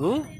Who?